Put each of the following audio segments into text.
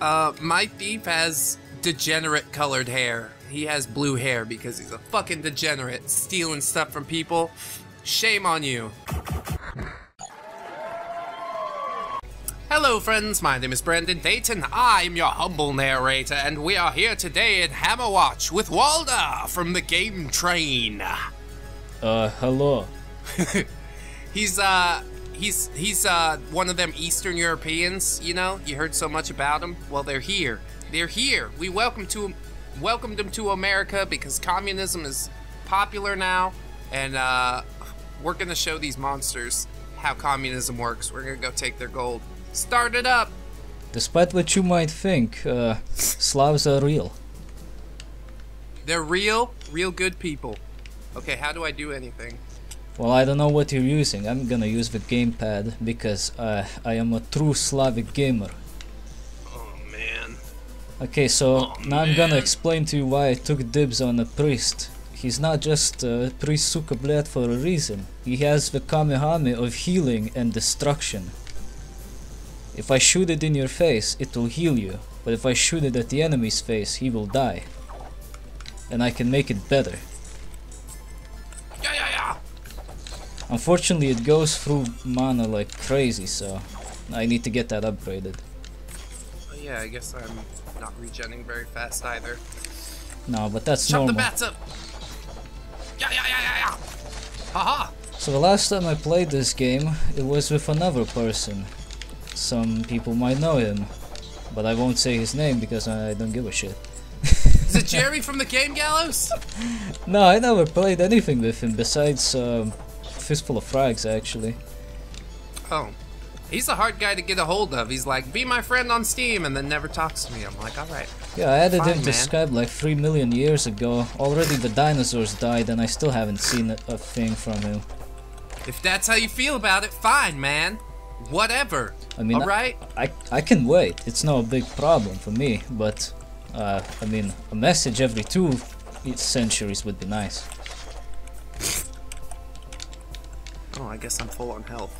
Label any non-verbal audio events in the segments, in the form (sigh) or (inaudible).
Uh, my thief has degenerate colored hair. He has blue hair because he's a fucking degenerate, stealing stuff from people. Shame on you. Hello, friends. My name is Brandon Dayton. I'm your humble narrator, and we are here today in Hammerwatch with Hwaldar from the Game Train. Uh, hello. (laughs) He's uh he's he's uh one of them Eastern Europeans, you know? You heard so much about them. Well, they're here. They're here. We welcome to welcomed them to America because communism is popular now and uh we're going to show these monsters how communism works. We're going to go take their gold. Start it up. Despite what you might think, uh, Slavs are real. They're real, real good people. Okay, how do I do anything? Well, I don't know what you're using. I'm gonna use the gamepad because uh, I am a true Slavic gamer. Oh man. Okay, so Oh, now I'm gonna explain to you why I took dibs on a priest. He's not just a priest suka bled for a reason. He has the Kamehame of healing and destruction. If I shoot it in your face, it will heal you. But if I shoot it at the enemy's face, he will die. And I can make it better. Unfortunately, it goes through mana like crazy, so I need to get that upgraded. Oh, yeah, I guess I'm not regenning very fast either. No, but that's Chop the bats up. Yeah, yeah, yeah, yeah, yeah. Haha. So the last time I played this game, it was with another person. Some people might know him, but I won't say his name because I don't give a shit. Is it (laughs) Jerry from the Game Gallows? No, I never played anything with him besides um, Fistful of Frags actually. Oh. He's a hard guy to get a hold of. He's like, be my friend on Steam, and then never talks to me. I'm like, alright. Yeah, I added him to man. Skype like 3 million years ago. Already the dinosaurs died and I still haven't seen a, a thing from him. If that's how you feel about it, fine, man. Whatever. I mean, I- Alright? I, I can wait. It's no big problem for me, but uh, I mean, a message every two centuries would be nice. Oh, I guess I'm full on health.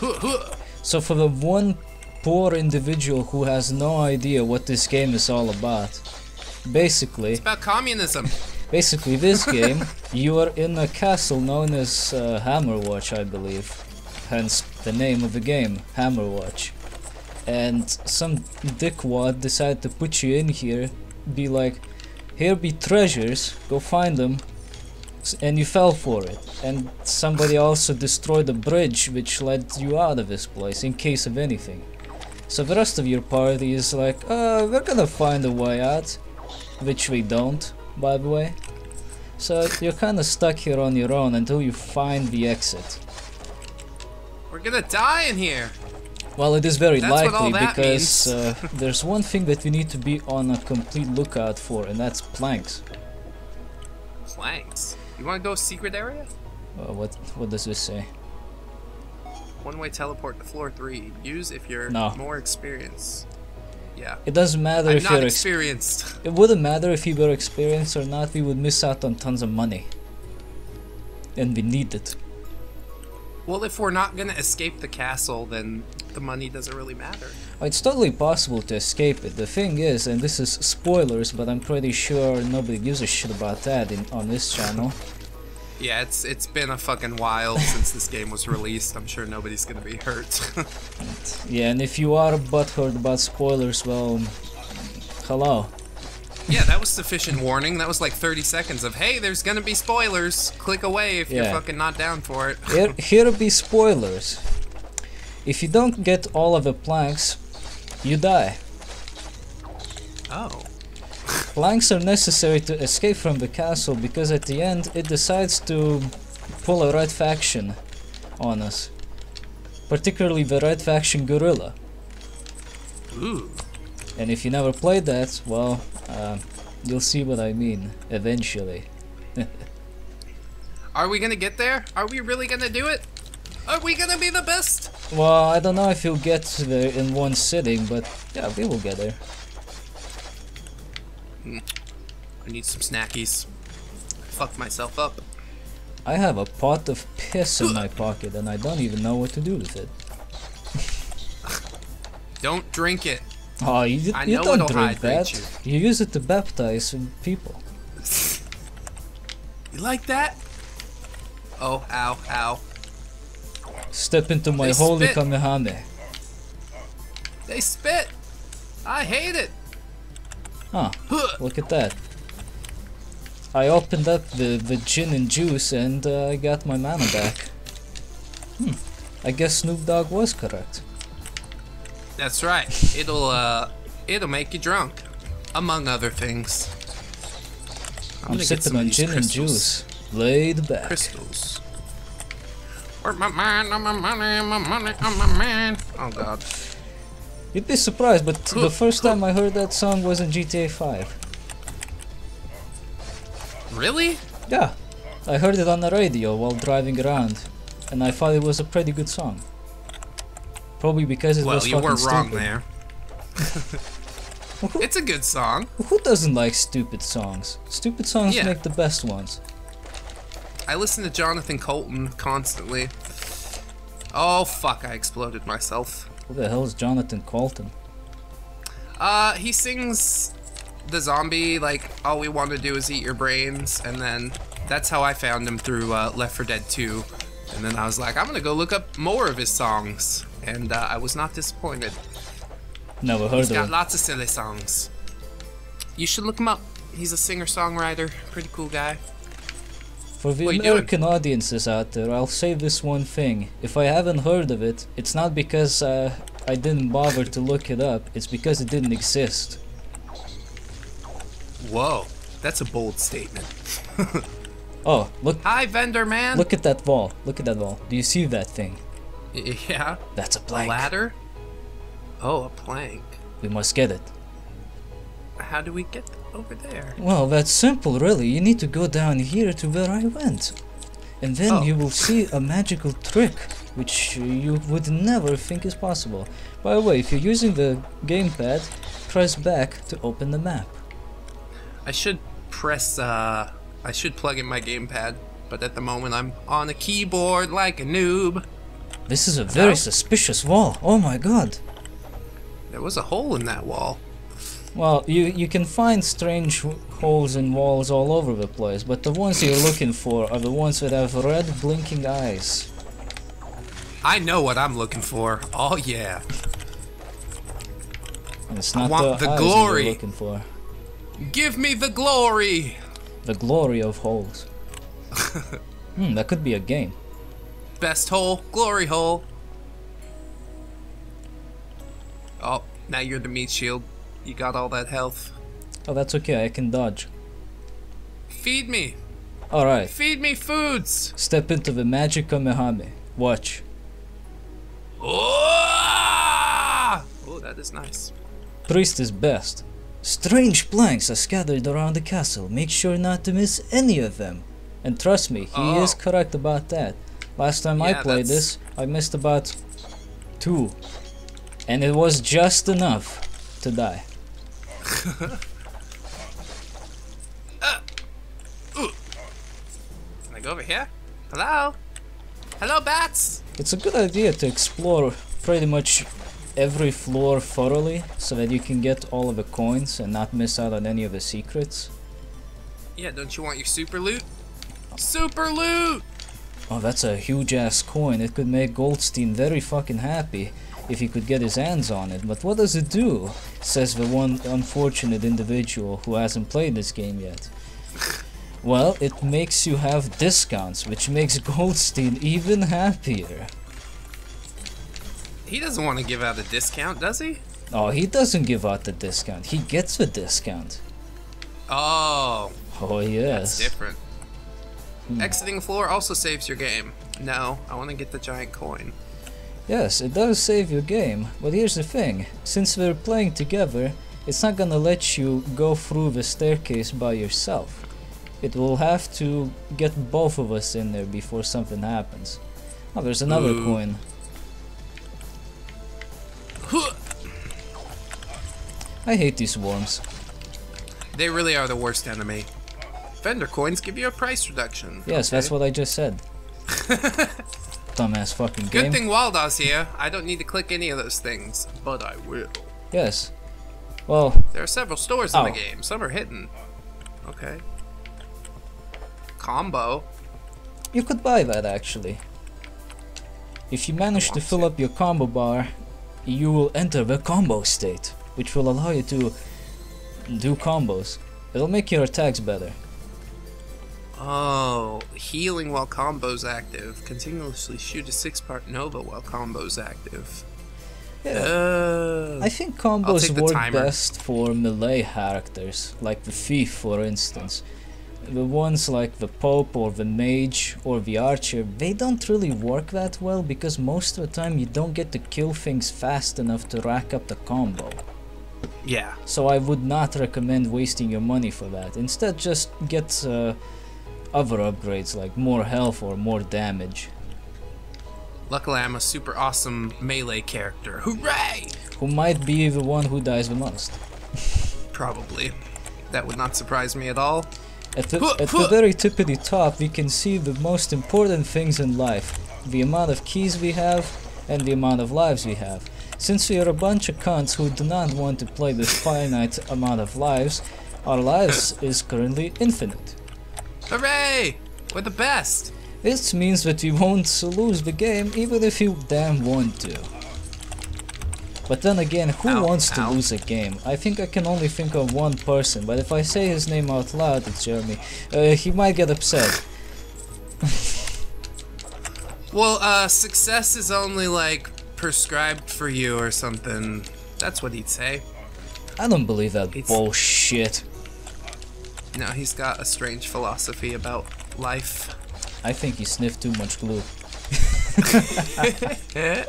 Huh, huh. So for the one poor individual who has no idea what this game is all about, basically, It's about communism. basically this game, you are in a castle known as uh, Hammerwatch, I believe. Hence the name of the game, Hammerwatch. And some dickwad decided to put you in here, be like, here be treasures, go find them, s- and you fell for it. And somebody also destroyed the bridge which led you out of this place in case of anything. So the rest of your party is like, uh, we're gonna find a way out. Which we don't, by the way. So you're kinda stuck here on your own until you find the exit. We're gonna die in here. Well, it is very That's likely because uh, (laughs) there's one thing that we need to be on a complete lookout for, and that's planks. Planks. You wanna go secret area? Uh, what what does this say? One way teleport to floor three. Use if you're No. more experienced. Yeah. It doesn't matter I'm if you're ex- experienced. (laughs) It wouldn't matter if you were experienced or not. We would miss out on tons of money, and we need it. well, if we're not gonna escape the castle, then the money doesn't really matter. Oh, It's totally possible to escape it. The thing is, and this is spoilers, but I'm pretty sure nobody gives a shit about that in, on this channel. Yeah, it's it's been a fucking while since this game was released. I'm sure nobody's gonna be hurt. (laughs) Yeah, and if you are butthurt about spoilers, well, hello. yeah, that was sufficient warning. That was like 30 seconds of hey, there's gonna be spoilers. Click away if you're fucking not down for it. Here, here be spoilers. If you don't get all of the planks, you die. Oh. Planks are necessary to escape from the castle because at the end it decides to pull a red faction on us. Particularly the Red Faction Guerrilla. Ooh. And if you never played that, well, uh, you'll see what I mean eventually. (laughs) Are we gonna get there? Are we really gonna do it? Are we gonna be the best? Well, I don't know if you'll get there in one sitting, but yeah, we will get there. Hmm. I need some snackies. I fucked myself up. I have a pot of piss in my pocket and I don't even know what to do with it. (laughs) Don't drink it. Oh, you, I you don't drink that. You. use it to baptize people. (laughs) You like that? Oh, ow, ow. Step into my They holy spit. Kamehame. They spit. I hate it. Huh, look at that. I opened up the, the gin and juice and uh, I got my mana back. Hmm, I guess Snoop Dogg was correct. That's right. It'll uh, it'll make you drunk, among other things. I'm, gonna get sipping some of on gin and crystals. juice. Laid back. Crystals. Where's my mind on my money, I'm my money on my man? Oh God. You'd be surprised, but the first time I heard that song was in GTA 5. Really? Yeah, I heard it on the radio while driving around, and I thought it was a pretty good song. Probably because it Well, was you weren't wrong stupid. there. (laughs) it's a good song. Who doesn't like stupid songs? Stupid songs Yeah. make the best ones. I listen to Jonathan Coulton constantly. Oh fuck! I exploded myself. Who the hell is Jonathan Coulton? Uh, he sings the zombie like all we want to do is eat your brains, and then that's how I found him through uh, Left 4 Dead 2. And then I was like, I'm gonna go look up more of his songs, and uh, I was not disappointed. Never heard He's of got him. lots of silly songs. You should look him up. He's a singer-songwriter, pretty cool guy. For the? American audiences out there, I'll say this one thing. If I haven't heard of it, it's not because uh, I didn't bother to look it up, it's because it didn't exist. Whoa, that's a bold statement. (laughs) Oh, look Hi, vendor man. look at that wall. Look at that wall. Do you see that thing? Yeah, That's a a plank. ladder. Oh, a plank. We must get it. How do we get over there? Well, that's simple, really. You need to go down here to where I went. And then Oh. you will see a magical trick, which you would never think is possible. By the way, if you're using the gamepad, press back to open the map. I should press, uh, I should plug in my gamepad, but at the moment I'm on a keyboard like a noob. This is a very suspicious wall. Oh my god. There was a hole in that wall. Well, you, you can find strange holes in walls all over the place, but the ones you're looking for are the ones that have red blinking eyes. I know what I'm looking for. Oh yeah. And it's I not want the, the glory. you're looking for. Give me the glory. The glory of holes. (laughs) hmm, that could be a game. Best hole, glory hole. Oh, now you're the meat shield. You got all that health. Oh, that's okay, I can dodge. Feed me. Alright, Feed me foods. step into the magic Kamehame. Watch. Oh, oh that is nice. Priest is best. Strange planks are scattered around the castle. Make sure not to miss any of them. And trust me, he Oh. is correct about that. Last time I played that's- this, I missed about two. And it was just enough to die. (laughs) Can I go over here? Hello? Hello, bats? It's a good idea to explore pretty much every floor thoroughly so that you can get all of the coins and not miss out on any of the secrets. Yeah, don't you want your super loot? Super loot! Oh, that's a huge ass coin. It could make Goldstein very fucking happy if he could get his hands on it. But what does it do? Says the one unfortunate individual who hasn't played this game yet. Well, it makes you have discounts, which makes Goldstein even happier. He doesn't want to give out a discount, does he? Oh, he doesn't give out the discount. He gets the discount. Oh, Oh, that's yes. different. Hmm. Exiting floor also saves your game. No, I want to get the giant coin. Yes, it does save your game, but here's the thing. Since we're playing together, it's not gonna let you go through the staircase by yourself. It will have to get both of us in there before something happens. Oh, there's another Ooh. coin. I hate these worms. They really are the worst enemy. Vendor coins give you a price reduction. Yes, that's what I just said. (laughs) Dumbass fucking Good thing Hwaldar's here. I don't need to click any of those things, but I will. Yes, Well, There are several stores in Oh. the game. Some are hidden. Okay. Combo. you could buy that actually. If you manage to fill to. up your combo bar, you will enter the combo state, which will allow you to do combos. It'll make your attacks better. Oh, healing while combo's active. Continuously shoot a six-part Nova while combo's active. Yeah. Uh, I think combos work timer. best for melee characters, like the thief for instance. The ones like the Pope or the Mage or the Archer, they don't really work that well because most of the time you don't get to kill things fast enough to rack up the combo. yeah. So I would not recommend wasting your money for that. Instead just get uh, other upgrades like more health or more damage. Luckily, I'm a super awesome melee character. Hooray! Who might be the one who dies the most. (laughs) Probably. That would not surprise me at all. At the, at the very tippity top, we can see the most important things in life the amount of keys we have and the amount of lives we have. Since we are a bunch of cunts who do not want to play this finite amount of lives, our lives is currently infinite. Hooray! We're the best! This means that you won't lose the game even if you damn want to. But then again, who Ow, wants to ow. lose a game? I think I can only think of one person, but if I say his name out loud, it's Jeremy. Uh, he might get upset. (laughs) Well, uh, success is only like prescribed for you or something. That's what he'd say. I don't believe that It's- bullshit. No, he's got a strange philosophy about life. I think he sniffed too much glue. (laughs)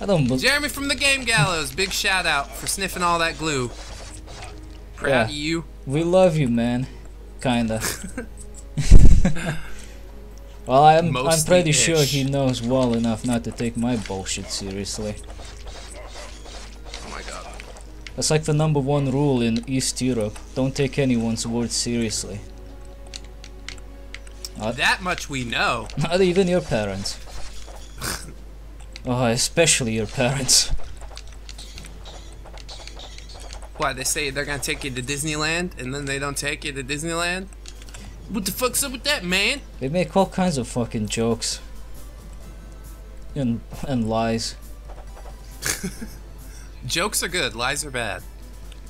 I don't believe. Jeremy from the Game Gallows, big shout out for sniffing all that glue. Proud Yeah. of you. We love you, man. Kinda. (laughs) well, I'm I'm pretty sure he knows well enough not to take my bullshit seriously. That's like the number one rule in East Europe. Don't take anyone's word seriously. Uh, that much we know. (laughs) Not even your parents. oh, especially your parents. Why, they say they're gonna take you to Disneyland and then they don't take you to Disneyland? What the fuck's up with that, man? They make all kinds of fucking jokes. And and lies. (laughs) Jokes are good, lies are bad.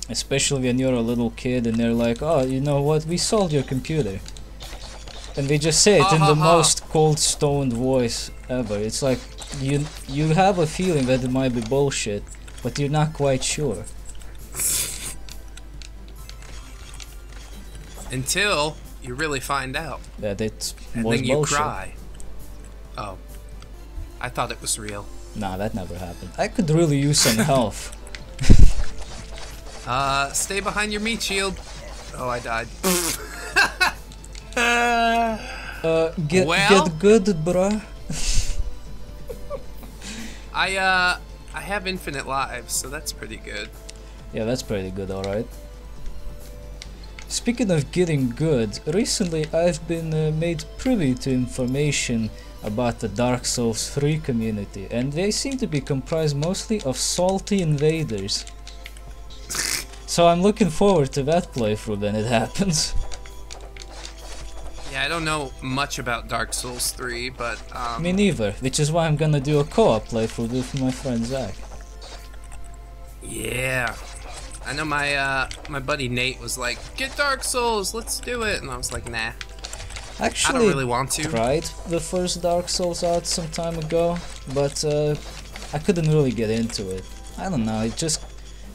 Especially when you're a little kid and they're like, oh, you know what, we sold your computer. And they just say it Ha in ha the ha. most cold stoned voice ever. It's like you you have a feeling that it might be bullshit, but you're not quite sure. Until you really find out. That it And then you bullshit. cry. Oh. I thought it was real. Nah, that never happened. I could really use some health. (laughs) Uh, stay behind your meat shield. Oh, I died. (laughs) Uh, get Well? get good, bruh. (laughs) I, uh, I have infinite lives, so that's pretty good. Yeah, that's pretty good, alright. Speaking of getting good, recently I've been uh, made privy to information about the Dark Souls 3 community, and they seem to be comprised mostly of salty invaders. so I'm looking forward to that playthrough when it (laughs) happens. Yeah, I don't know much about Dark Souls 3, but, um, Me neither, which is why I'm gonna do a co-op playthrough with my friend Zach. yeah. I know my, uh, my buddy Nate was like, get Dark Souls, let's do it. And I was like, nah, I Actually, don't really want to. tried the first Dark Souls out some time ago, but uh, I couldn't really get into it. I don't know, it just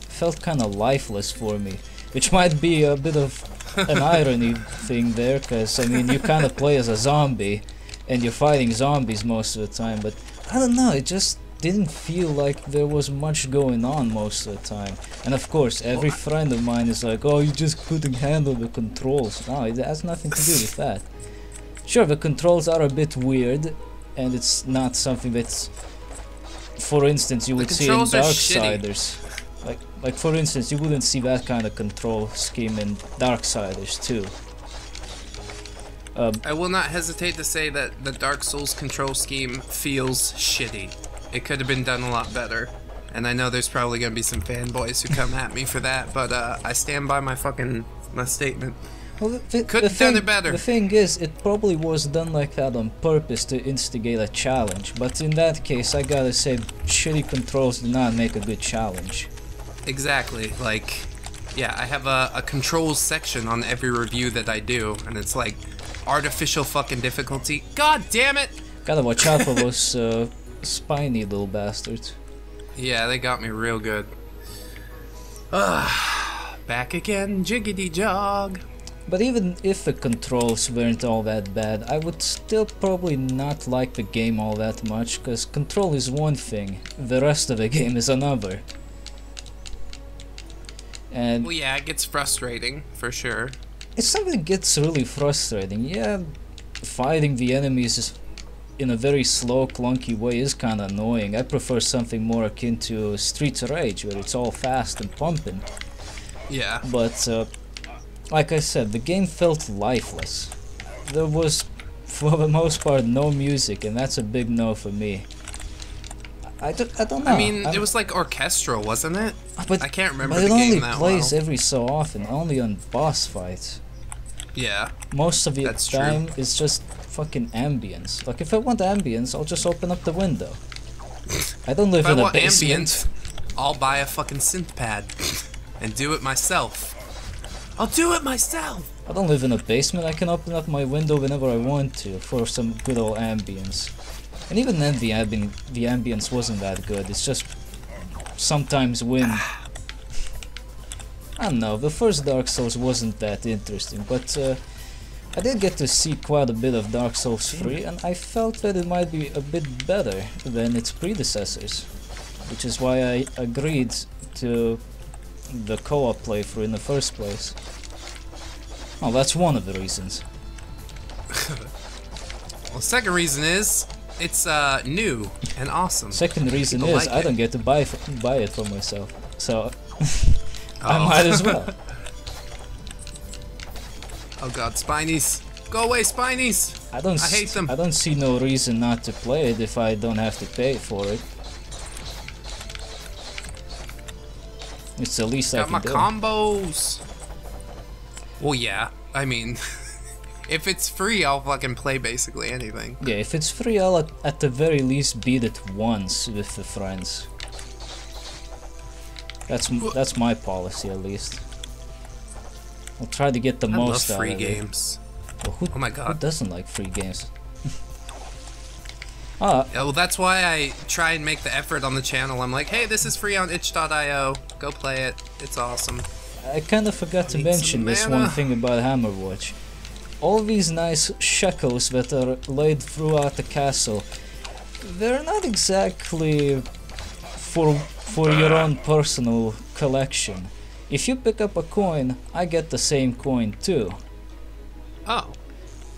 felt kind of lifeless for me, which might be a bit of an (laughs) irony thing there, because I mean, you kind of play as a zombie and you're fighting zombies most of the time, but I don't know, it just didn't feel like there was much going on most of the time. And of course, every friend of mine is like, oh, you just couldn't handle the controls. No, it has nothing to do with that. Sure, the controls are a bit weird, and it's not something that's, for instance, you would see in. Darksiders. Like, like for instance, you wouldn't see that kind of control scheme in Darksiders too. Um, I will not hesitate to say that the Dark Souls control scheme feels shitty. It could have been done a lot better. And I know there's probably gonna be some fanboys who come at me for that, but uh, I stand by my fucking my statement. Well, the, the, Couldn't the thing, done it better. The thing is, it probably was done like that on purpose to instigate a challenge. But in that case, I gotta say, shitty controls do not make a good challenge. Exactly. Like, yeah, I have a, a controls section on every review that I do, and it's like artificial fucking difficulty. God damn it! Gotta watch out for (laughs) those uh, spiny little bastards. Yeah, they got me real good. Ugh. (sighs) Back again, jiggity jog. But even if the controls weren't all that bad, I would still probably not like the game all that much, because control is one thing, the rest of the (laughs) game is another. And Well, yeah, it gets frustrating for sure. it's something that gets really frustrating. Yeah, fighting the enemies is in a very slow, clunky way is kinda annoying. I prefer something more akin to Streets of Rage, where it's all fast and pumping. Yeah. But uh, like I said, the game felt lifeless. There was, for the most part, no music, and that's a big no for me. I, I don't, I don't know. I mean, I'm- it was like orchestral, wasn't it? but, I can't remember but the it only plays well. every so often, only on boss fights. Yeah. Most of the That's true. time, it's just fucking ambience. Like, if I want ambience, I'll just open up the window. (laughs) I don't live If I in a want basement. ambient, I'll buy a fucking synth pad and do it myself. I'll do it myself. I don't live in a basement. I can open up my window whenever I want to for some good old ambience. And even then, the ambi- the ambience wasn't that good. It's just sometimes wind. I don't know. The first Dark Souls wasn't that interesting, but uh, I did get to see quite a bit of Dark Souls 3, and I felt that it might be a bit better than its predecessors, which is why I agreed to the co-op playthrough in the first place. Oh, that's one of the reasons. (laughs) Well, second reason is it's uh new and awesome. Second reason People is like I it. don't get to buy buy it for myself, so (laughs) I Oh. might as well. (laughs) Oh god, Spinies. Go away, Spinies! I don't. I hate them. I don't see no reason not to play it if I don't have to pay for it. It's the least I Got can my do. combos. Well, yeah. I mean, (laughs) if it's free, I'll fucking play basically anything. yeah, if it's free, I'll at, at the very least beat it once with the friends. That's that's my policy at least. I'll try to get the I love most out free of it. games. Well, who, Oh my god. who god. doesn't like free games? Ah, Yeah, well, that's why I try and make the effort on the channel. I'm like, hey, this is free on itch.io. Go play it. It's awesome. I kind of forgot to mention this one thing about Hammerwatch. All these nice shekels that are laid throughout the castle, they're not exactly for for your own personal collection. If you pick up a coin, I get the same coin too. Oh,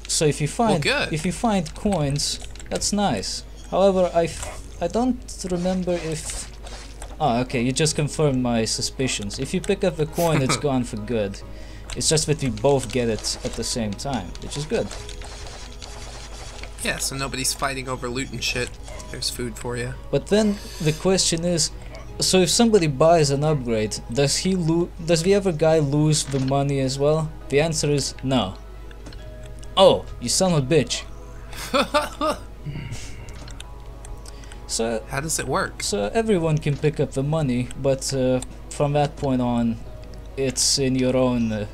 So if you find good. if you find coins, that's nice. However, I, f- I don't remember if. Ah, okay. You just confirmed my suspicions. If you pick up a coin, it's (laughs) gone for good. It's just that we both get it at the same time, which is good. yeah, so nobody's fighting over loot and shit. There's food for you. But then the question is, so if somebody buys an upgrade, does he lo- Does the other guy lose the money as well? The answer is no. Oh, you son of a bitch. (laughs) so How does it work? So everyone can pick up the money, but uh, from that point on, it's in your own uh,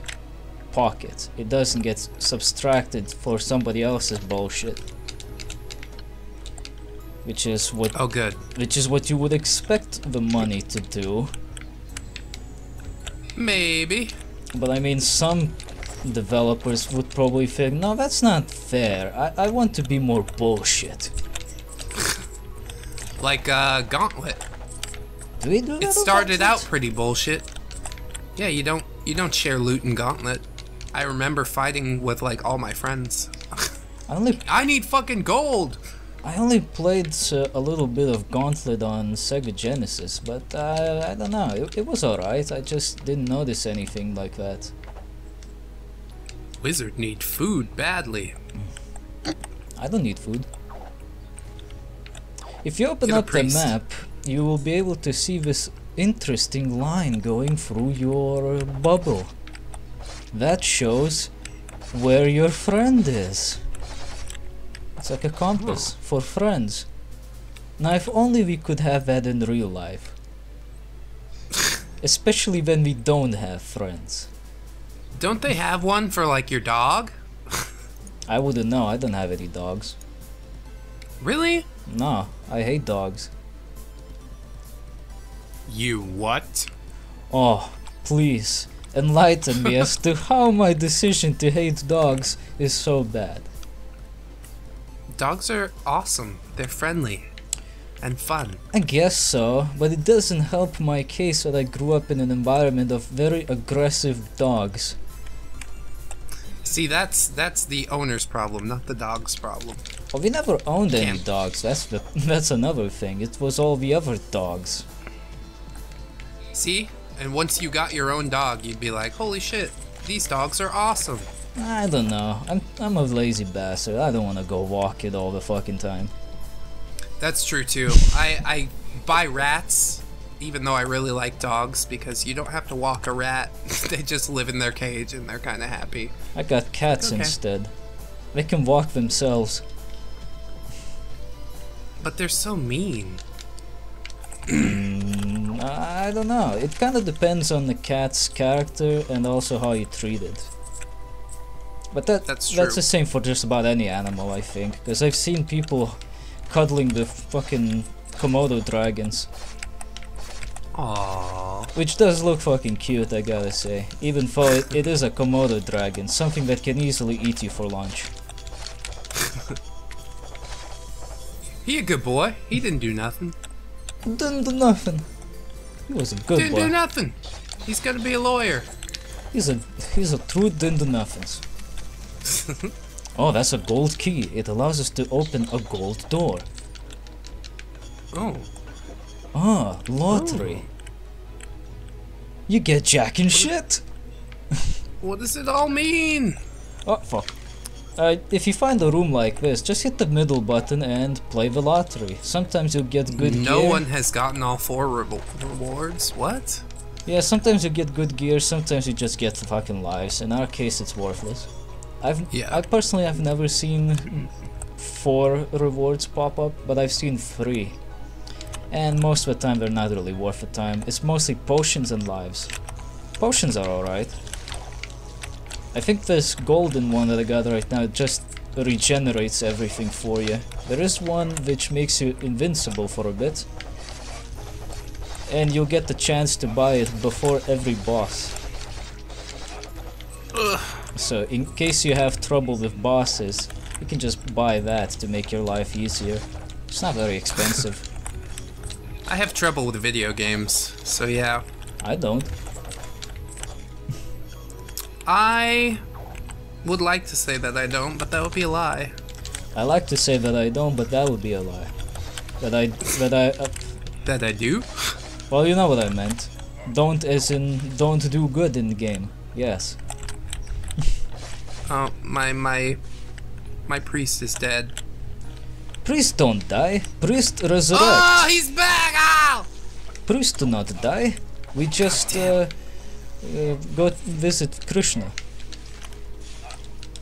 pocket. It doesn't get subtracted for somebody else's bullshit. Which is what Oh, good. which is what you would expect the money to do. Maybe. But I mean, some developers would probably think, no, that's not fair. I, I want to be more bullshit. (laughs) Like uh, Gauntlet. Do we do? It started out pretty bullshit. Yeah, you don't you don't share loot in Gauntlet. I remember fighting with like all my friends. I only (laughs) I need fucking gold. I only played uh, a little bit of Gauntlet on Sega Genesis, but uh, I don't know, it, it was alright, I just didn't notice anything like that. Wizard need food badly. I don't need food. If you open Get up the map, you will be able to see this interesting line going through your bubble. That shows where your friend is. It's like a compass for friends. Now, if only we could have that in real life. (laughs) Especially when we don't have friends. Don't they have one for like your dog? I wouldn't know, I don't have any dogs. Really? No, I hate dogs. You what? Oh, please, enlighten me as to (laughs) how my decision to hate dogs is so bad. Dogs are awesome. They're friendly and fun. I guess so, but it doesn't help my case that I grew up in an environment of very aggressive dogs. See, that's that's the owner's problem, not the dog's problem. Well, we never owned any Damn. dogs. That's the (laughs) that's another thing. It was all the other dogs. See? And once you got your own dog, you'd be like, "Holy shit, these dogs are awesome." I don't know. I'm I'm a lazy bastard. I don't want to go walk it all the fucking time. That's true too. I I buy rats even though I really like dogs because you don't have to walk a rat. (laughs) they just live in their cage and they're kind of happy. I got cats Okay. instead. They can walk themselves. But they're so mean. Mm, I don't know. It kind of depends on the cat's character and also how you treat it. But that That's that's the same for just about any animal, I think. Because I've seen people cuddling the fucking Komodo dragons, Aww. which does look fucking cute, I gotta say. Even though it, it is a Komodo dragon, something that can easily eat you for lunch. (laughs) He a good boy. He didn't do nothing. Didn't do nothing. He was a good boy. didn't boy. do nothing. He's gonna be a lawyer. He's a he's a true didn't do nothings. (laughs) oh, that's a gold key. It allows us to open a gold door. Oh. Ah, lottery. You get jack and shit. (laughs) What does it all mean? Oh fuck. Uh, if you find a room like this, just hit the middle button and play the lottery. Sometimes you'll get good no gear. one has gotten all four revo- rewards. What? Yeah, sometimes you get good gear, sometimes you just get fucking lives. In our case, it's worthless. I've Yeah. I personally have never seen four rewards pop up, but I've seen three. And most of the time they're not really worth the time. It's mostly potions and lives. Potions are alright. I think this golden one that I got right now just regenerates everything for you. There is one which makes you invincible for a bit. And you'll get the chance to buy it before every boss. So in case you have trouble with bosses, you can just buy that to make your life easier. It's not very expensive. (laughs) I have trouble with video games, so yeah. I don't. I would like to say that I don't, but that would be a lie. I like to say that I don't, but that would be a lie. That I that I uh, That I do? well, you know what I meant. Don't as in don't do good in the game. Yes. Oh, my my my priest is dead. Priest don't die. Priest resurrect. Oh, he's back! Ow! Priest do not die. We just uh, uh, go visit Krishna.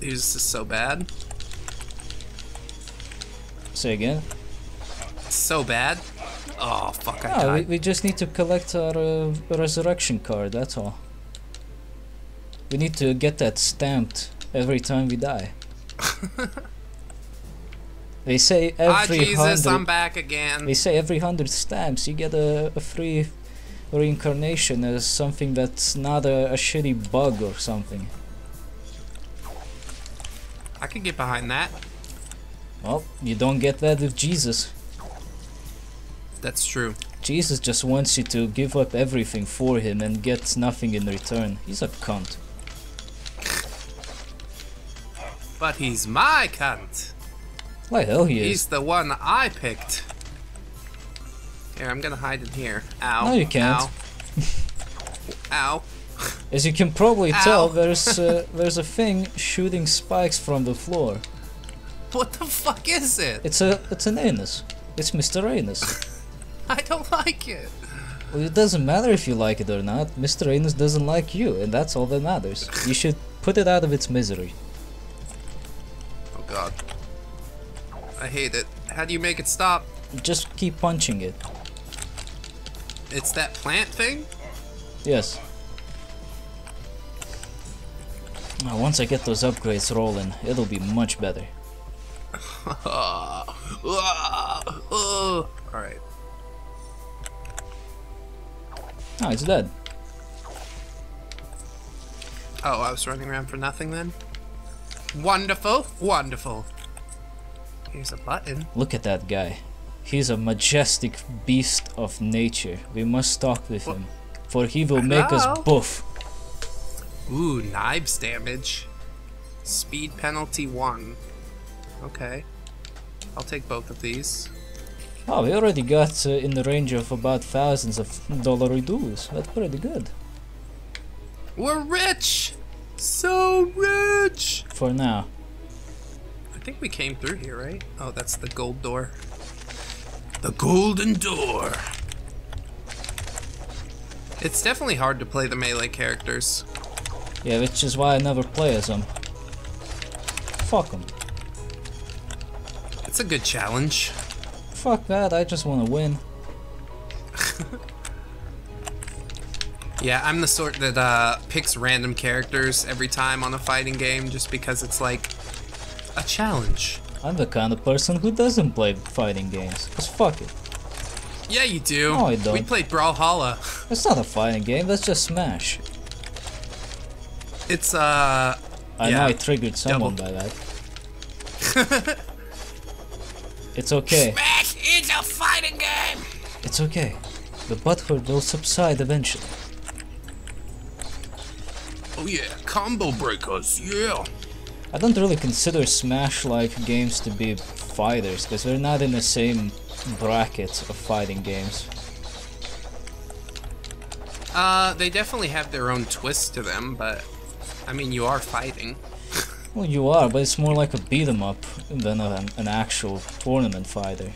This is so bad. Say again. So bad. Oh fuck! I Ah, we, we just need to collect our uh, resurrection card. That's all. We need to get that stamped every time we die. (laughs) they say Ah, every Jesus, I'm hundred. back again. They say every hundred stamps you get a, a free reincarnation as something that's not a, a shitty bug or something. I could get behind that. Well, you don't get that with Jesus. That's true. Jesus just wants you to give up everything for him and get nothing in return. He's a cunt. But he's my cunt. Like hell he He's is. the one I picked. Here, I'm gonna hide in here. Ow. No, you can't. Ow. (laughs) Ow. As you can probably tell, there's uh, (laughs) there's a thing shooting spikes from the floor. What the fuck is it? It's a it's an anus. It's Mr. Anus. (laughs) I don't like it. Well, it doesn't matter if you like it or not. Mr. Anus doesn't like you, and that's all that matters. You should put it out of its misery. Oh god. I hate it. How do you make it stop? Just keep punching it. It's that plant thing? Yes. Now, once I get those upgrades rolling, it'll be much better. (laughs) Alright. Oh, it's dead. Oh, I was running around for nothing then? Wonderful, wonderful. Here's a button. Look at that guy. He's a majestic beast of nature. We must talk with him, for he will make us Hello? buff. Ooh, knives damage. Speed penalty 1. Okay. I'll take both of these. Oh, we already got uh, in the range of about thousands of dollary dues. That's pretty good. We're rich! So rich! For now. I think we came through here, right? Oh, that's the gold door. The golden door. It's definitely hard to play the melee characters. Yeah, which is why I never play as him. Fuck them. It's a good challenge. Fuck that, I just wanna win. (laughs) Yeah, I'm the sort that uh, picks random characters every time on a fighting game just because it's like a challenge. I'm the kind of person who doesn't play fighting games. Cause fuck it. Yeah, you do. No, I don't. We played Brawlhalla. It's not a fighting game, that's just Smash. It's uh. I yeah. know I triggered someone by that. (laughs) it's okay. Smash is a fighting game. It's okay. The butthurt will subside eventually. Oh yeah, combo breakers. Yeah. I don't really consider Smash-like games to be fighters, because they're not in the same bracket of fighting games. Uh, they definitely have their own twist to them, but I mean, you are fighting. (laughs) Well, you are, but it's more like a beat 'em up than a, an actual tournament fighter.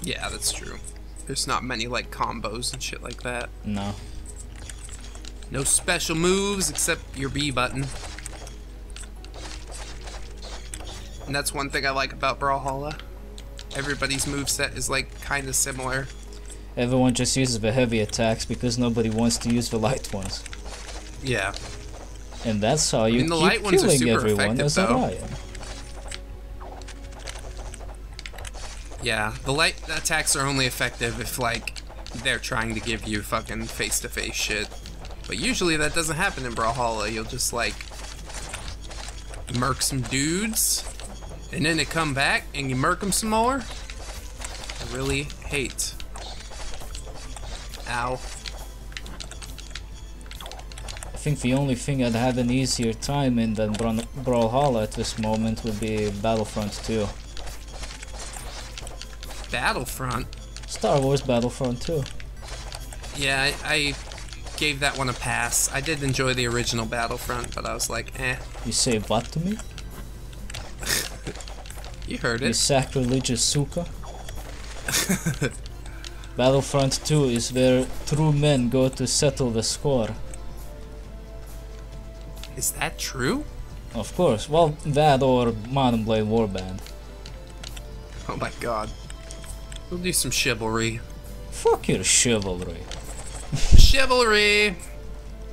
Yeah, that's true. There's not many like combos and shit like that. No. No special moves except your B button. And that's one thing I like about Brawlhalla. Everybody's moveset is like kind of similar. Everyone just uses the heavy attacks because nobody wants to use the light ones. Yeah. And that's how you mean, the keep light ones are killing super everyone effective, as though. a Ryan. Yeah, the light attacks are only effective if like they're trying to give you fucking face-to-face shit. But usually that doesn't happen in Brawlhalla. You'll just like murk some dudes, and then they come back and you murk them some more. I really hate. Ow. I think the only thing I'd have an easier time in than Bra- Brawlhalla at this moment would be Battlefront 2. Battlefront. Star Wars Battlefront 2. Yeah, I, I gave that one a pass. I did enjoy the original Battlefront, but I was like, eh. You say what to me? You heard You it. sacrilegious suka? Battlefront 2 is where true men go to settle the score. Is that true? Of course, well, that or Mount & Blade Warband. Oh my god. We'll do some chivalry. Fuck your chivalry. Chivalry!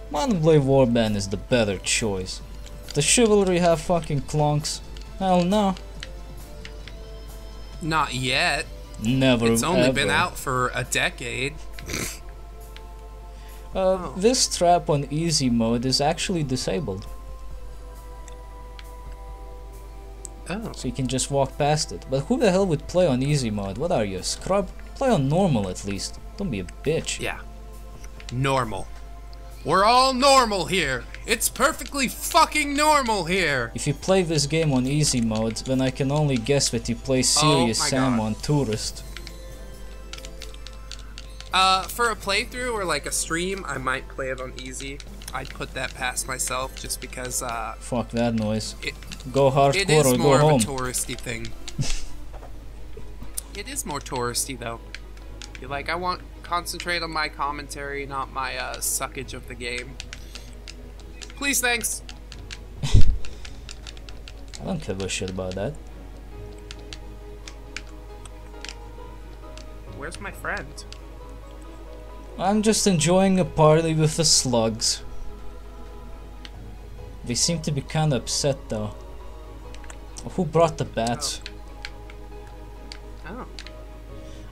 Mount & Blade Warband is the better choice. The chivalry have fucking clunks? Hell no. Not yet. Never It's only been out for a decade. Uh, This trap on easy mode is actually disabled, Oh. so you can just walk past it. But who the hell would play on easy mode? What are you, a scrub? Play on normal at least. Don't be a bitch. Yeah. Normal. We're all normal here. It's perfectly fucking normal here. If you play this game on easy mode, then I can only guess that you play Serious Oh Sam God. on Tourist. Uh, for a playthrough or like a stream, I might play it on easy. I'd put that past myself just because uh, Fuck that noise. it Go it hardcore is or more go of home. a touristy thing. (laughs) it is more touristy though. You're like, I want concentrate on my commentary, not my uh, suckage of the game. Please, thanks. (laughs) I don't give a shit about that. Where's my friend? I'm just enjoying a party with the slugs. They seem to be kinda upset though. Who brought the bats? Oh. Oh,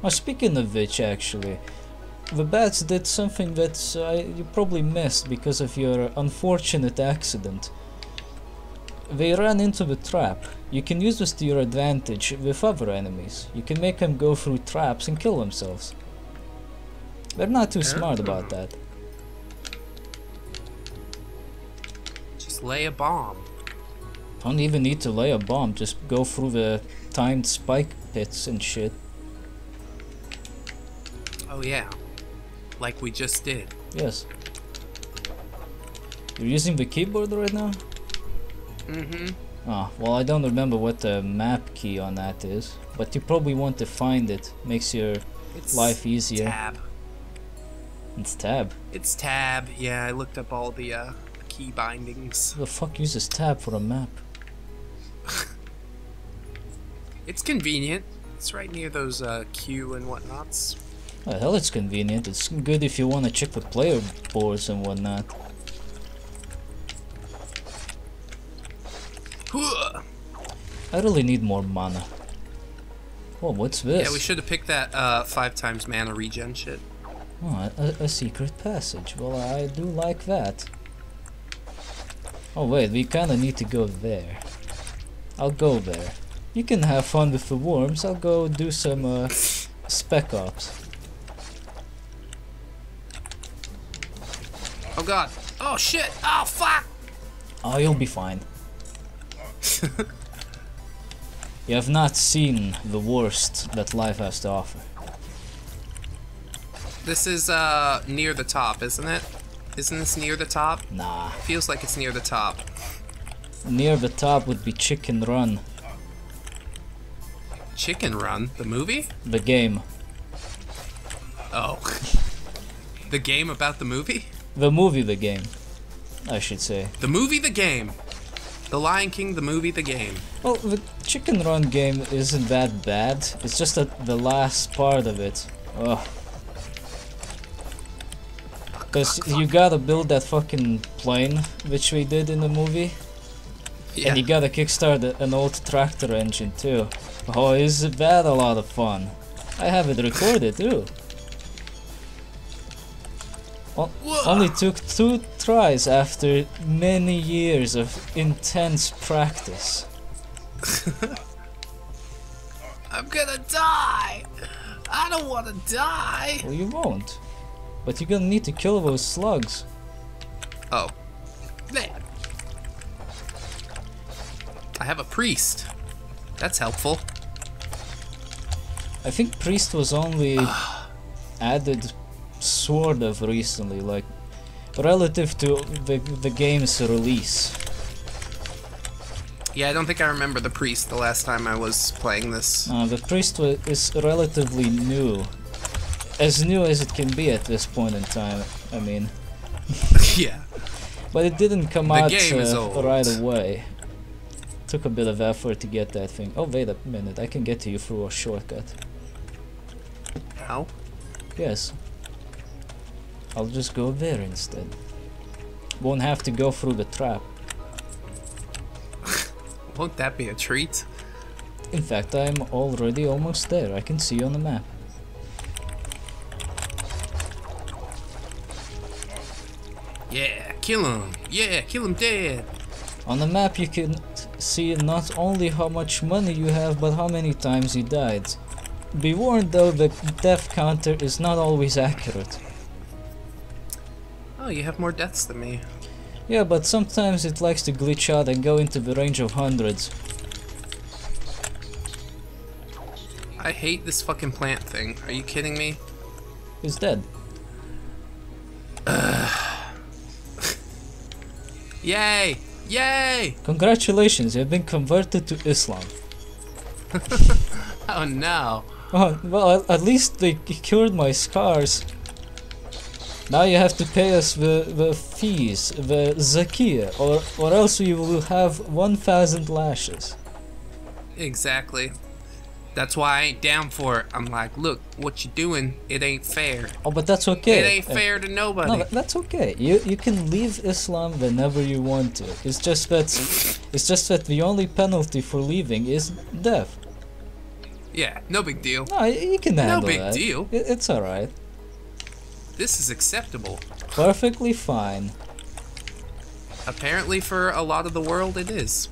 oh speaking of which, actually, the bats did something that uh, you probably missed because of your unfortunate accident. They ran into the trap. You can use this to your advantage with other enemies. You can make them go through traps and kill themselves. They're not too smart about that. Just lay a bomb. Don't even need to lay a bomb, just go through the timed spike pits and shit. Oh yeah. Like we just did. Yes. You're using the keyboard right now? Mm-hmm. Ah, well I don't remember what the map key on that is, but you probably want to find it. Makes your It's life easier. tab. It's tab. It's tab. Yeah, I looked up all the uh, key bindings. Who the fuck uses tab for a map? (laughs) It's convenient. It's right near those uh, Q and whatnots. Oh, hell, it's convenient. It's good if you want to check the player boards and whatnot. I really need more mana. Oh, what's this? Yeah, we should have picked that uh, five times mana regen shit. Oh, a, a secret passage. Well, I do like that. Oh wait, we kinda need to go there. I'll go there. You can have fun with the worms, I'll go do some uh, spec ops. Oh god. Oh shit. Oh fuck. Oh, you'll be fine. (laughs) you have not seen the worst that life has to offer. This is uh near the top, isn't it? Isn't this near the top? Nah. Feels like it's near the top. Near the top would be Chicken Run, Chicken Run, the movie? the game. Oh. (laughs) the game about the movie? The movie, the game. I should say. The movie, the game. The Lion King, the movie, the game. Well, the Chicken Run game isn't that bad. It's just that the last part of it. Ugh. Because you gotta build that fucking plane, which we did in the movie. Yeah. And you gotta kickstart an old tractor engine too. Oh, is that a lot of fun? I have it recorded too. O- only took two tries after many years of intense practice. (laughs) I'm gonna die. I don't want to die. Well, you won't. But you're gonna need to kill those slugs. Oh. There. I have a priest. That's helpful. I think Priest was only (sighs) added sort of recently, like relative to the, the game's release. Yeah, I don't think I remember the priest the last time I was playing this. Uh, the Priest is relatively new. As new as it can be at this point in time, I mean. (laughs) yeah. But it didn't come The out uh, right away. Took a bit of effort to get that thing. Oh, wait a minute, I can get to you through a shortcut. How? Yes. I'll just go there instead. Won't have to go through the trap. (laughs) Won't that be a treat? In fact, I'm already almost there. I can see you on the map. Yeah, kill him. Yeah, kill him dead. On the map you can see not only how much money you have, but how many times you died. Be warned though, the death counter is not always (laughs) accurate. You have more deaths than me. Yeah, but sometimes it likes to glitch out and go into the range of hundreds. I hate this fucking plant thing. Are you kidding me? It's dead. (sighs) Yay! Yay! Congratulations, you have been converted to Islam. (laughs) Oh no. Oh, well, at, at least they cured my scars. Now you have to pay us the, the fees, the zakia, or, or else you will have 1,000 lashes. Exactly. That's why I ain't down for it. I'm like, look, what you doing? It ain't fair. Oh, but that's okay. It ain't Uh, fair to nobody. No, that's okay. You you can leave Islam whenever you want to. It's just that it's just that the only penalty for leaving is death. yeah, no big deal. No, you can handle No big that. deal. I- It's all right. This is acceptable. Perfectly fine. Apparently, for a lot of the world, it is.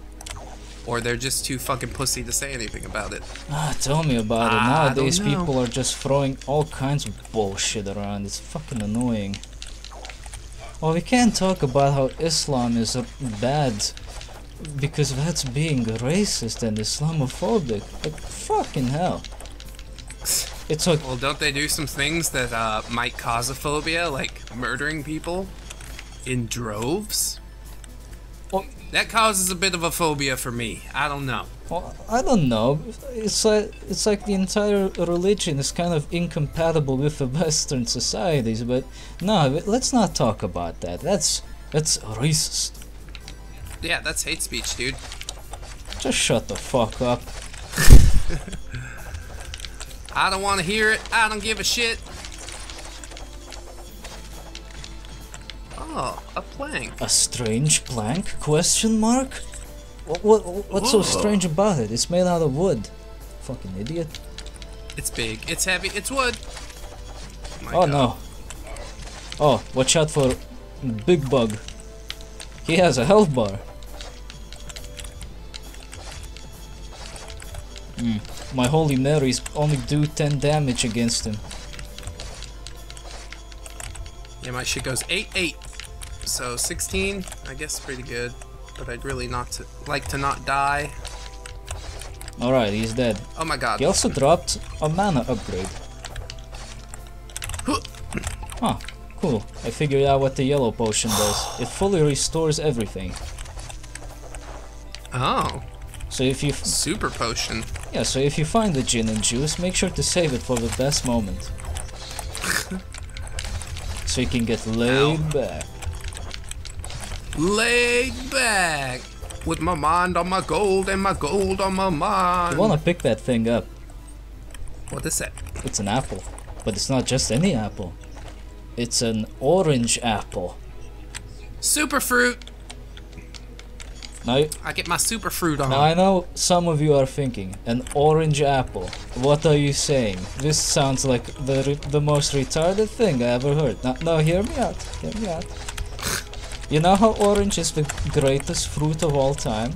Or they're just too fucking pussy to say anything about it. Ah, tell me about it. Don't Nowadays, people are just throwing all kinds of bullshit around. It's fucking annoying. Well, we can't talk about how Islam is bad because that's being racist and Islamophobic. Like, fucking hell. It's like, Well, don't they do some things that uh, might cause a phobia, like murdering people in droves? Well- that causes a bit of a phobia for me. I don't know. well, I don't know. It's like it's like the entire religion is kind of incompatible with the (laughs) Western societies. But no, let's not talk about that. That's that's racist. Yeah, that's hate speech, dude. Just shut the fuck up. (laughs) I don't want to hear it. I don't give a shit. Oh, a plank. A strange plank? Question mark? What, what, what's so strange about it? It's made out of wood. Fucking idiot. It's big. It's heavy. It's wood. My oh God. no. Oh, watch out for Big Bug. He has a health bar. Hmm. My Holy Marys only do 10 damage against him. Yeah, my shit goes 8 8. So 16, I guess pretty good. But I'd really not to, like to not die. Alright, he's dead. Oh my god. He also dropped a mana upgrade. Huh, cool. I figured out what the yellow potion does. It fully restores everything. Oh, So if you super potion. Yeah, so if you find the gin and juice, make sure to save it for the best moment. so you can get laid Ow. back. Laid back. With my mind on my gold and my gold on my mind. You wanna pick that thing up. What is that? It's an apple. But it's not just any apple. It's an orange apple. Super fruit. Now, I get my super fruit on. now I know some of you are thinking, an orange apple. What are you saying? This sounds like the the most retarded thing I ever heard. No, no, hear me out. Hear me out. You know how orange is the greatest fruit of all time?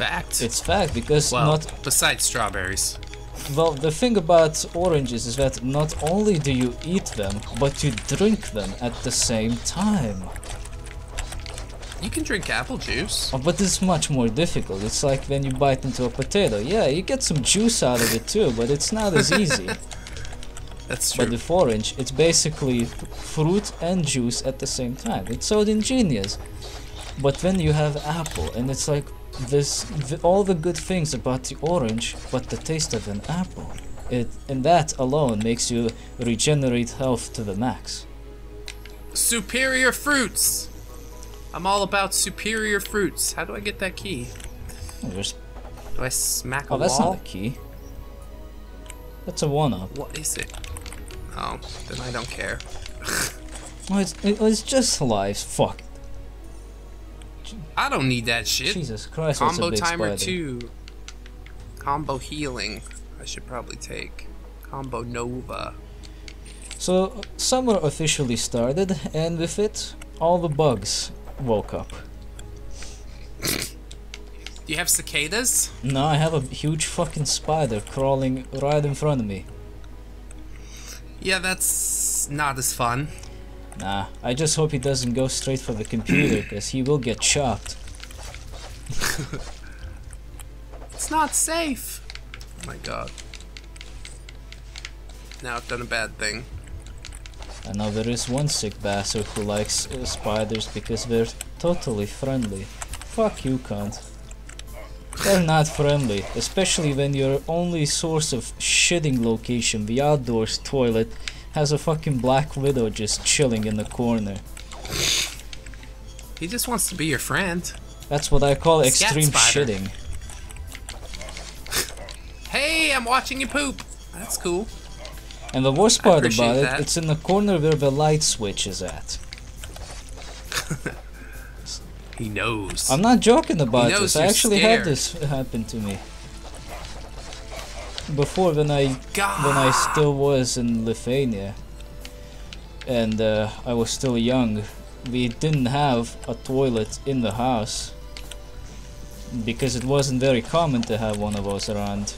Fact. It's fact because well, not besides strawberries. well the thing about oranges is that not only do you eat them, but you drink them at the same time. You can drink apple juice. Oh, but it's much more difficult. It's like when you bite into a potato. Yeah, you get some juice out of it too, but it's not as easy. (laughs) That's true. but with orange, it's basically fruit and juice at the same time. It's so ingenious. But when you have apple, and it's like this, th- all the good things about the orange, but the taste of an apple, it and that alone makes you regenerate health to the max. Superior fruits. I'm all about superior fruits. How do I get that key? Oh, there's- Do I smack oh, a wall? oh, that's not a key. That's a one-up. What is it? Oh, then I don't care. (laughs) Oh, it's, it, it's just lives. Fuck. I don't need that shit. Jesus Christ, Combo timer spider. two. Combo healing. I should probably take. Combo Nova. So, summer officially started, and with it, all the bugs woke up. Do you have cicadas? No, I have a huge fucking spider crawling right in front of me. Yeah, that's not as fun. Nah, I just hope he doesn't go straight for the computer, because he will get chopped. (laughs) It's not safe. Oh my god. Now I've done a bad thing. I know there is one sick bastard who likes uh, spiders because they're totally friendly. Fuck you, cunt. They're not friendly, especially when your only source of shitting location, the outdoors toilet, has a fucking black widow just chilling in the corner. He just wants to be your friend. That's what I call Scat extreme spider. shitting. (laughs) Hey, I'm watching you poop. That's cool. And the worst part about it, that. it's in the corner where the light switch is at. He knows. I'm not joking about this. I actually had this happen to me. Before when I God. when I still was in Lithuania and uh, I was still young, we didn't have a toilet in the house because it wasn't very common to have one of those around.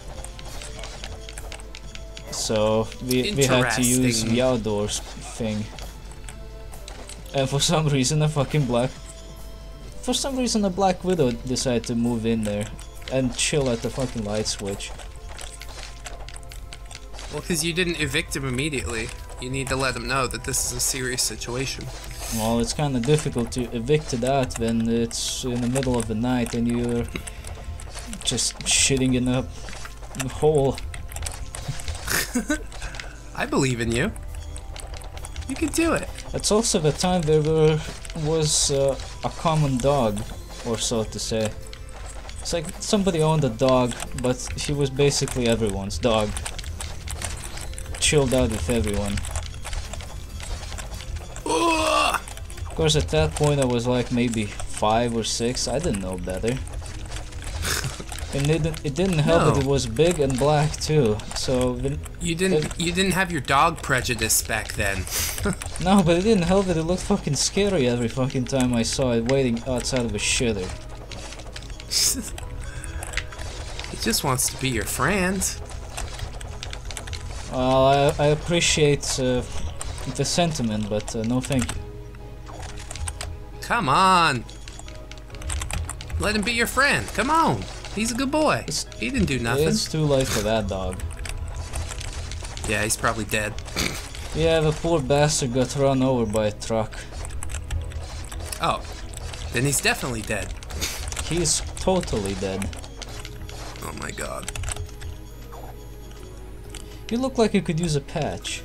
So we, we had to use the outdoors thing. And for some (laughs) reason a fucking black for some reason a black widow decided to move in there and chill at the fucking light switch. Well, because you didn't evict him immediately. You need to let him know that this is a serious situation. Well, it's kind of difficult to evict it out when it's in the middle of the night and you're just shitting in a hole. (laughs) I believe in you. You can do it. It's also the time there were, was uh, a common dog, or so to say. It's like somebody owned a dog, but he was basically everyone's dog. Chilled out with everyone. Of course, at that point I was like maybe five or six. I didn't know better. And it, didn't- it didn't help that it was big and black too. So You didn't. You didn't have your dog prejudice back then. (laughs) no, but it didn't help that it looked fucking scary every fucking time I saw it waiting outside of a shitter. (laughs) he just wants to be your friend. Well, I, I appreciate uh, the sentiment, but uh, no thank you. Come on. Let him be your friend. Come on. He's a good boy. It's- He didn't do nothing. It's too late for that dog. Yeah, he's probably dead. Yeah, the poor bastard got run over by a truck. Oh, then he's definitely dead. He's totally dead. Oh my god. You look like you could use a patch.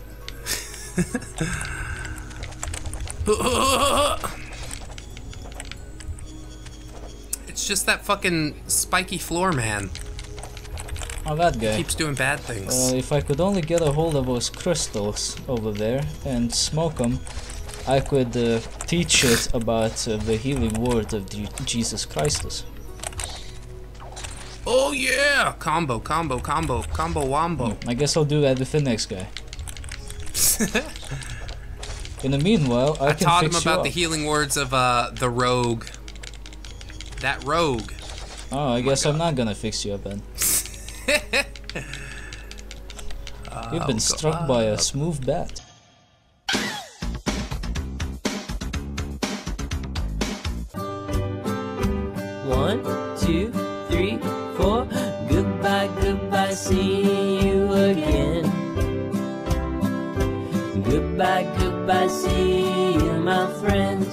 (laughs) It's just that fucking spiky floor man. Oh, that guy. Keeps doing bad things. Uh, if I could only get a hold of those crystals over there and smoke them, I could uh, teach it about uh, the healing word of Je- Jesus Christus. oh yeah! Combo, combo, combo, combo wombo. I guess I'll do that with the next guy. (laughs) In the meanwhile, I, I can taught him about the healing words of uh the rogue. That rogue. Oh, I oh guess I'm not gonna fix you up then. (laughs) You've been go struck by a smooth bat. One, two, three, four. Goodbye, goodbye, see you again. Goodbye, goodbye, see you, my friend.